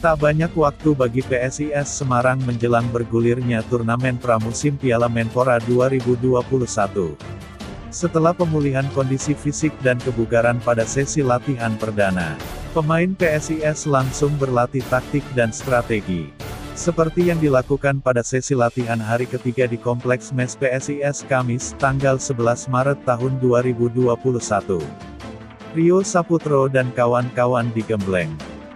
Tak banyak waktu bagi PSIS Semarang menjelang bergulirnya turnamen pramusim Piala Menpora 2021. Setelah pemulihan kondisi fisik dan kebugaran pada sesi latihan perdana, pemain PSIS langsung berlatih taktik dan strategi. Seperti yang dilakukan pada sesi latihan hari ketiga di Kompleks Mes PSIS Kamis, tanggal 11 Maret tahun 2021. Rio Saputro dan kawan-kawan digembleng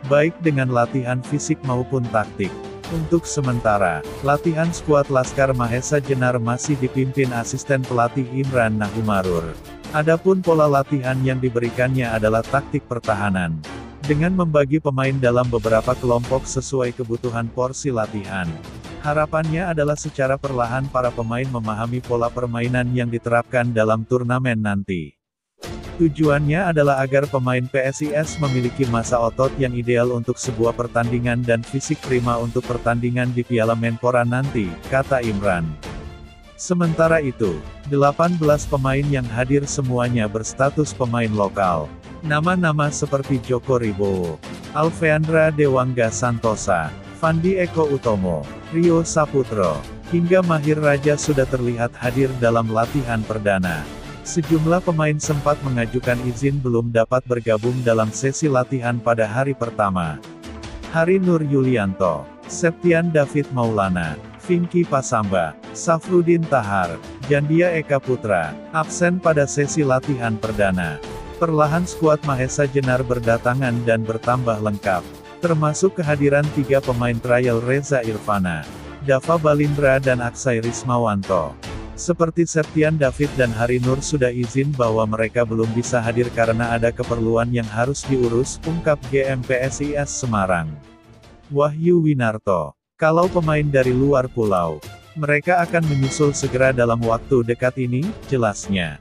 baik dengan latihan fisik maupun taktik. Untuk sementara, latihan skuad Laskar Mahesa Jenar masih dipimpin asisten pelatih Imran Nahumarur. Adapun pola latihan yang diberikannya adalah taktik pertahanan. Dengan membagi pemain dalam beberapa kelompok sesuai kebutuhan porsi latihan. Harapannya adalah secara perlahan para pemain memahami pola permainan yang diterapkan dalam turnamen nanti. Tujuannya adalah agar pemain PSIS memiliki masa otot yang ideal untuk sebuah pertandingan dan fisik prima untuk pertandingan di Piala Menpora nanti, kata Imran. Sementara itu, 18 pemain yang hadir semuanya berstatus pemain lokal. Nama-nama seperti Joko Ribowo, Alveandra Dewangga Santosa, Fandi Eko Utomo, Rio Saputro, hingga Mahir Raja sudah terlihat hadir dalam latihan perdana. Sejumlah pemain sempat mengajukan izin belum dapat bergabung dalam sesi latihan pada hari pertama. Hari Nur Yulianto, Septian David Maulana, Vinky Pasamba, Safrudin Tahar, Jandia Eka Putra, absen pada sesi latihan perdana. Perlahan skuad Mahesa Jenar berdatangan dan bertambah lengkap, termasuk kehadiran tiga pemain trial Reza Irfana, Dava Balindra dan Aksai Rismawanto. Seperti Septian David dan Hari Nur sudah izin bahwa mereka belum bisa hadir karena ada keperluan yang harus diurus, ungkap GMPSIS Semarang. Wahyu Winarto. Kalau pemain dari luar pulau, mereka akan menyusul segera dalam waktu dekat ini, jelasnya.